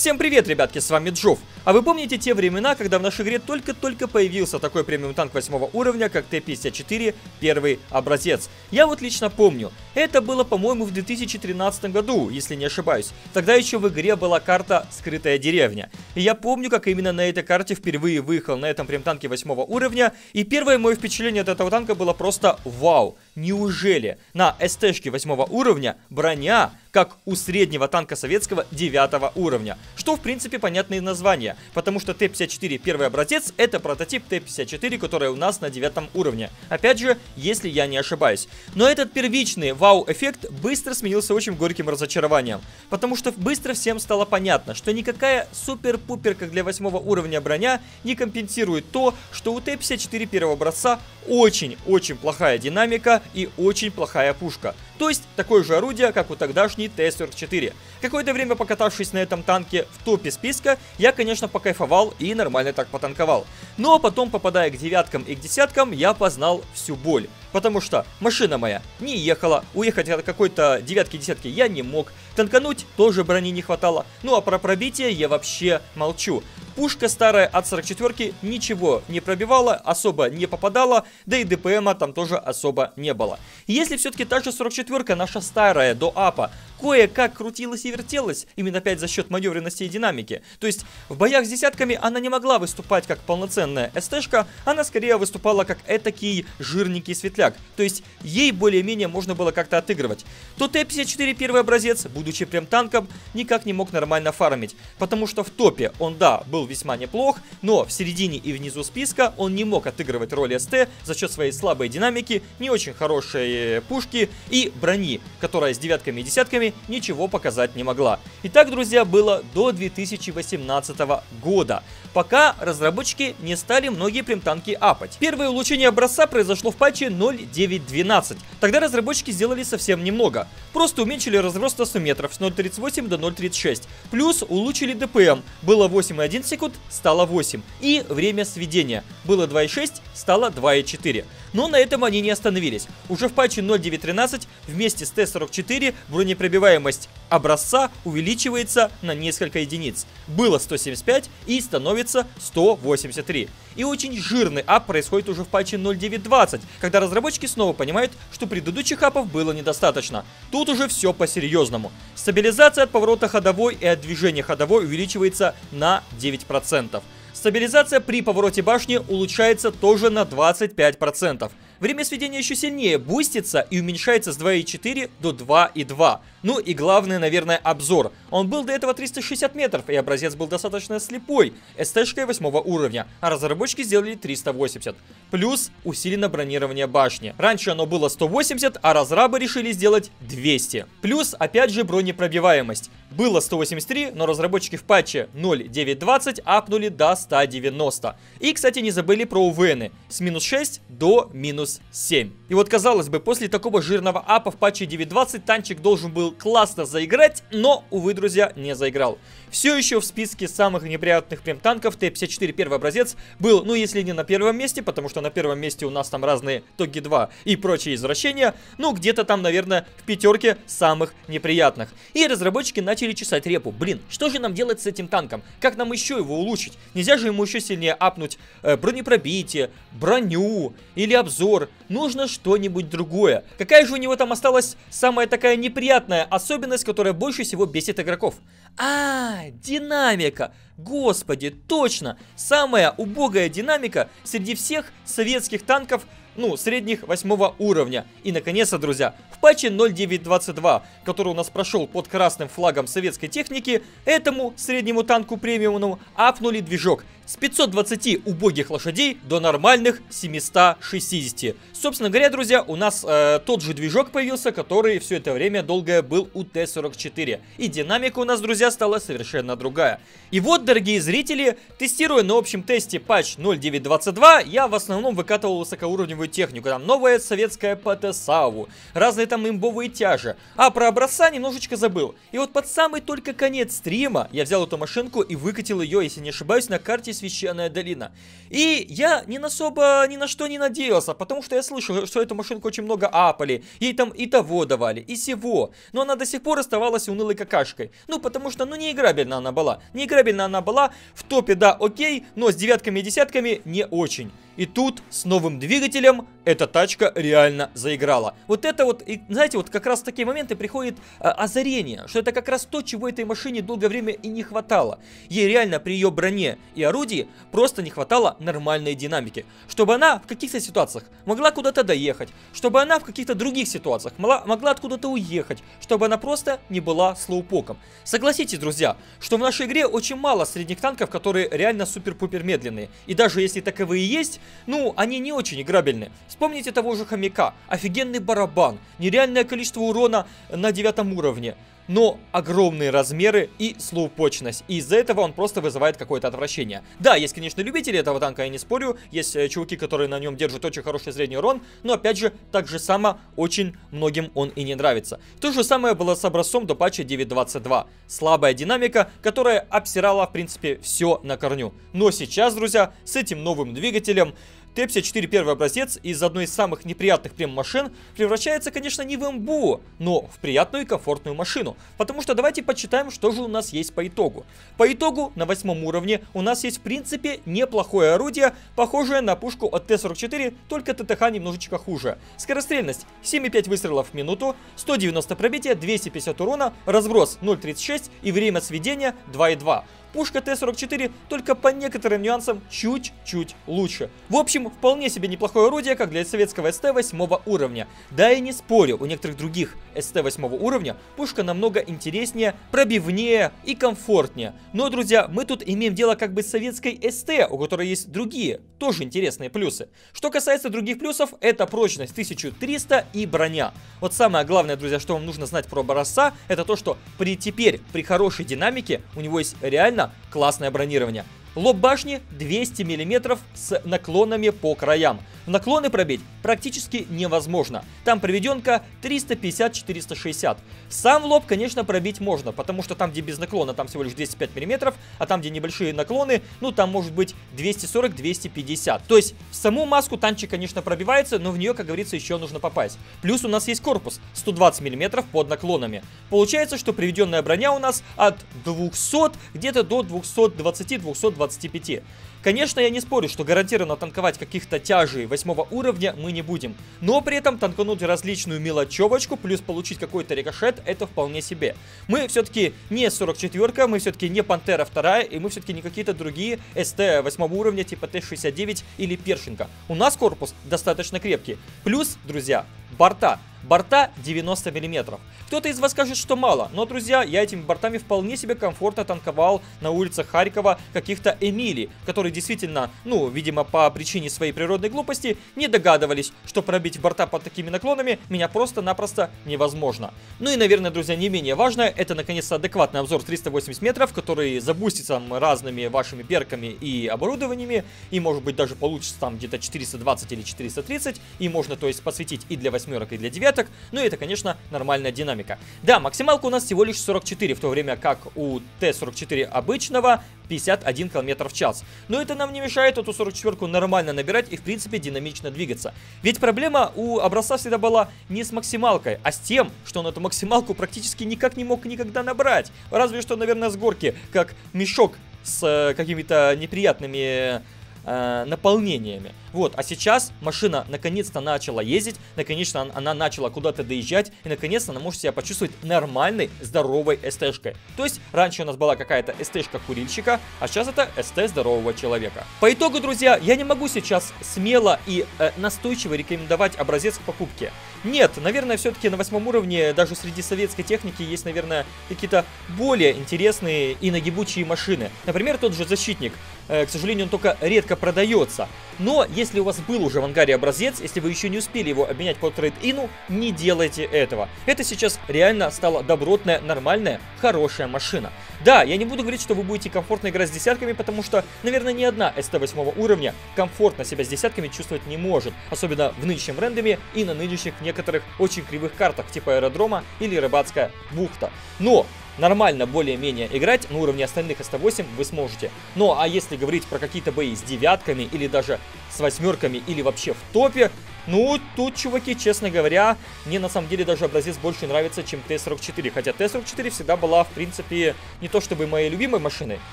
Всем привет, ребятки, с вами Джофф. А вы помните те времена, когда в нашей игре только-только появился такой премиум танк 8 уровня, как Т-54, первый образец? Я вот лично помню. Это было, по-моему, в 2013 году, если не ошибаюсь. Тогда еще в игре была карта «Скрытая деревня». И я помню, как именно на этой карте впервые выехал на этом прем танке 8 уровня. И первое мое впечатление от этого танка было просто «Вау!» Неужели на СТ-шке 8 уровня броня, как у среднего танка советского 9 уровня? Что, в принципе, понятное название, потому что Т-54 первый образец это прототип Т-54, который у нас на 9 уровне. Опять же, если я не ошибаюсь. Но этот первичный вау-эффект быстро сменился очень горьким разочарованием, потому что быстро всем стало понятно, что никакая супер-пупер, как для 8 уровня броня, не компенсирует то, что у Т-54 первого образца очень-очень плохая динамика, и очень плохая пушка. То есть такое же орудие, как у тогдашней Т-44. Какое-то время покатавшись на этом танке в топе списка, я, конечно, покайфовал и нормально так потанковал. Но потом, попадая к девяткам и к десяткам, я познал всю боль. Потому что машина моя не ехала, уехать от какой-то девятки-десятки я не мог, танкануть тоже брони не хватало, ну а про пробитие я вообще молчу. Пушка старая от 44 ничего не пробивала, особо не попадала, да и ДПМа там тоже особо не было. Если все-таки та же 44 наша старая до апа кое-как крутилась и вертелась, именно опять за счет маневренности и динамики. То есть в боях с десятками она не могла выступать как полноценная СТшка, она скорее выступала как этакий жирненький светляк. То есть ей более-менее можно было как-то отыгрывать. То Т-54 первый образец, будучи прям танком, никак не мог нормально фармить, потому что в топе он, да, был весьма неплох, но в середине и внизу списка он не мог отыгрывать роль СТ за счет своей слабой динамики, не очень хорошей пушки и брони, которая с девятками и десятками ничего показать не могла. И так, друзья, было до 2018 года, пока разработчики не стали многие примтанки апать. Первое улучшение образца произошло в патче 0.9.12. Тогда разработчики сделали совсем немного. Просто уменьшили разброс на 100 метров с 0.38 до 0.36. Плюс улучшили ДПМ. Было 8,1 секунд, стало 8. И время сведения. Было 2,6, стало 2,4. Но на этом они не остановились. Уже в патче 0.9.13 вместе с Т-44 бронепробиваемость образца увеличивается на несколько единиц. Было 175 и становится 183. И очень жирный ап происходит уже в патче 0.9.20, когда разработчики снова понимают, что предыдущих апов было недостаточно. Тут уже все по-серьезному. Стабилизация от поворота ходовой и от движения ходовой увеличивается на 9%. Стабилизация при повороте башни улучшается тоже на 25%. Время сведения еще сильнее бустится и уменьшается с 2.4 до 2.2. Ну и главное, наверное, обзор. Он был до этого 360 метров, и образец был достаточно слепой, СТ-шкой 8 уровня, а разработчики сделали 380. Плюс усилено бронирование башни. Раньше оно было 180, а разрабы решили сделать 200. Плюс, опять же, бронепробиваемость. Было 183, но разработчики в патче 0.9.20 апнули до 190. И, кстати, не забыли про УВНы. С минус 6 до минус 7. И вот, казалось бы, после такого жирного апа в патче 9.20 танчик должен был классно заиграть, но, увы, друзья, не заиграл. Все еще в списке самых неприятных прям танков Т-54 первый образец был, ну, если не на первом месте, потому что на первом месте у нас там разные Тоги 2 и прочие извращения, ну, где-то там, наверное, в пятерке самых неприятных. И разработчики начали чесать репу. Блин, что же нам делать с этим танком? Как нам еще его улучшить? Нельзя же ему еще сильнее апнуть э, бронепробитие, броню или обзор. Нужно что-нибудь другое. Какая же у него там осталась самая такая неприятная особенность, которая больше всего бесит игроков. А, динамика! Господи, точно! Самая убогая динамика среди всех советских танков ну, средних восьмого уровня. И, наконец-то, друзья, в патче 0922, который у нас прошел под красным флагом советской техники, этому среднему танку премиумному апнули движок с 520 убогих лошадей до нормальных 760. Собственно говоря, друзья, у нас э, тот же движок появился, который все это время долгое был у Т-44. И динамика у нас, друзья, стала совершенно другая. И вот, дорогие зрители, тестируя на общем тесте патч 0922, я в основном выкатывал высокоуровневую технику. Там новая советская ПТСАУ, разные там имбовые тяжи. А про образца немножечко забыл. И вот под самый только конец стрима я взял эту машинку и выкатил ее, если не ошибаюсь, на карте Священная долина. И я не особо ни на что не надеялся, потому что я слышал, что эту машинку очень много апали. Ей там и того давали, и сего. Но она до сих пор оставалась унылой какашкой. Ну, потому что, ну, не играбельна она была. Не играбельна она была. В топе, да, окей, но с девятками и десятками не очень. И тут с новым двигателем эта тачка реально заиграла. Вот это вот, и, знаете, вот как раз в такие моменты приходит а, озарение, что это как раз то, чего этой машине долгое время и не хватало. Ей реально при ее броне и орудии просто не хватало нормальной динамики. Чтобы она в каких-то ситуациях могла куда-то доехать, чтобы она в каких-то других ситуациях могла, могла откуда-то уехать, чтобы она просто не была слоупоком. Согласитесь, друзья, что в нашей игре очень мало средних танков, которые реально супер-пупер медленные. И даже если таковые есть, ну, они не очень играбельны. Вспомните того же хомяка. Офигенный барабан, нереальное количество урона на девятом уровне но огромные размеры и слоупочность. И из-за этого он просто вызывает какое-то отвращение. Да, есть, конечно, любители этого танка, я не спорю. Есть э, чуваки, которые на нем держат очень хороший средний урон. Но, опять же, так же само очень многим он и не нравится. То же самое было с образцом до патча 9.22. Слабая динамика, которая обсирала, в принципе, все на корню. Но сейчас, друзья, с этим новым двигателем Т-54 первый образец из одной из самых неприятных прям машин превращается, конечно, не в имбу, но в приятную и комфортную машину. Потому что давайте почитаем, что же у нас есть по итогу. По итогу на восьмом уровне у нас есть в принципе неплохое орудие, похожее на пушку от Т-44, только ТТХ немножечко хуже. Скорострельность 7,5 выстрелов в минуту, 190 пробития, 250 урона, разброс 0,36 и время сведения 2,2. Пушка Т-44 только по некоторым нюансам чуть-чуть лучше. В общем, вполне себе неплохое орудие, как для советского СТ 8 уровня. Да и не спорю, у некоторых других СТ 8 уровня пушка намного интереснее, пробивнее и комфортнее. Но, друзья, мы тут имеем дело как бы с советской СТ, у которой есть другие, тоже интересные плюсы. Что касается других плюсов, это прочность 1300 и броня. Вот самое главное, друзья, что вам нужно знать про образца, это то, что при теперь, при хорошей динамике, у него есть реально реально классное бронирование. Лоб башни 200 мм с наклонами по краям. Наклоны пробить практически невозможно. Там проведенка 350-460. Сам лоб, конечно, пробить можно, потому что там, где без наклона, там всего лишь 205 мм, а там, где небольшие наклоны, ну, там может быть 240-250. То есть, в саму маску танчик, конечно, пробивается, но в нее, как говорится, еще нужно попасть. Плюс у нас есть корпус 120 мм под наклонами. Получается, что приведенная броня у нас от 200 где-то до 220-225. Конечно, я не спорю, что гарантированно танковать каких-то тяжей 8 уровня мы не будем. Но при этом танкануть различную мелочевочку, плюс получить какой-то рикошет, это вполне себе. Мы все-таки не 44-ка, мы все-таки не Пантера 2, и мы все-таки не какие-то другие СТ 8 уровня, типа Т-69 или Першинка. У нас корпус достаточно крепкий. Плюс, друзья, борта. Борта 90 мм. Кто-то из вас скажет, что мало, но, друзья, я этими бортами вполне себе комфортно танковал на улицах Харькова каких-то Эмили, которые действительно, ну, видимо, по причине своей природной глупости, не догадывались, что пробить борта под такими наклонами меня просто-напросто невозможно. Ну и, наверное, друзья, не менее важное, это, наконец-то, адекватный обзор 380 метров, который забустится разными вашими перками и оборудованиями, и, может быть, даже получится там где-то 420 или 430, и можно, то есть, подсветить и для восьмерок, и для девяток, девяток. Ну и это, конечно, нормальная динамика. Да, максималка у нас всего лишь 44, в то время как у Т-44 обычного 51 км в час. Но это нам не мешает эту 44-ку нормально набирать и, в принципе, динамично двигаться. Ведь проблема у образца всегда была не с максималкой, а с тем, что он эту максималку практически никак не мог никогда набрать. Разве что, наверное, с горки, как мешок с э, какими-то неприятными э, наполнениями. Вот, а сейчас машина наконец-то начала ездить, наконец-то она начала куда-то доезжать, и наконец-то она может себя почувствовать нормальной, здоровой СТ-шкой. То есть, раньше у нас была какая-то СТ-шка курильщика, а сейчас это СТ здорового человека. По итогу, друзья, я не могу сейчас смело и э, настойчиво рекомендовать образец к покупке. Нет, наверное, все-таки на восьмом уровне даже среди советской техники есть, наверное, какие-то более интересные и нагибучие машины. Например, тот же защитник. Э, к сожалению, он только редко продается. Но если у вас был уже в ангаре образец, если вы еще не успели его обменять по трейд-ину, не делайте этого. Это сейчас реально стала добротная, нормальная, хорошая машина. Да, я не буду говорить, что вы будете комфортно играть с десятками, потому что, наверное, ни одна СТ-8 уровня комфортно себя с десятками чувствовать не может. Особенно в нынешнем рендоме и на нынешних некоторых очень кривых картах, типа аэродрома или рыбацкая бухта. Но нормально более-менее играть на уровне остальных СТ-8 вы сможете. Ну а если говорить про какие-то бои с девятками или даже с восьмерками или вообще в топе, ну, тут, чуваки, честно говоря, мне на самом деле даже образец больше нравится, чем Т-44. Хотя Т-44 всегда была, в принципе, не то чтобы моей любимой машиной,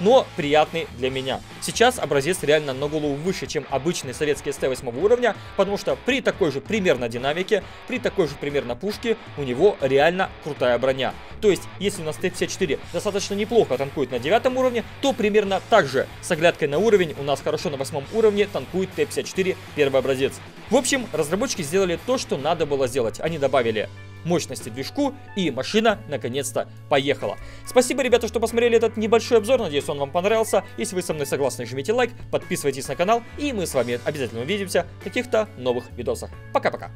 но приятной для меня. Сейчас образец реально на голову выше, чем обычный советский СТ 8 уровня, потому что при такой же примерно динамике, при такой же примерно пушке, у него реально крутая броня. То есть, если у нас Т-54 достаточно неплохо танкует на 9 уровне, то примерно так же с оглядкой на уровень у нас хорошо на 8 уровне танкует Т-54 первый образец. В общем, разработчики сделали то, что надо было сделать. Они добавили мощности движку, и машина наконец-то поехала. Спасибо, ребята, что посмотрели этот небольшой обзор, надеюсь, он вам понравился. Если вы со мной согласны, жмите лайк, подписывайтесь на канал, и мы с вами обязательно увидимся в каких-то новых видосах. Пока-пока!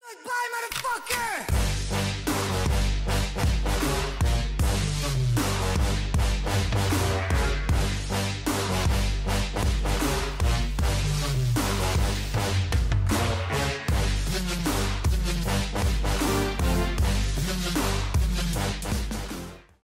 Goodbye, motherfucker!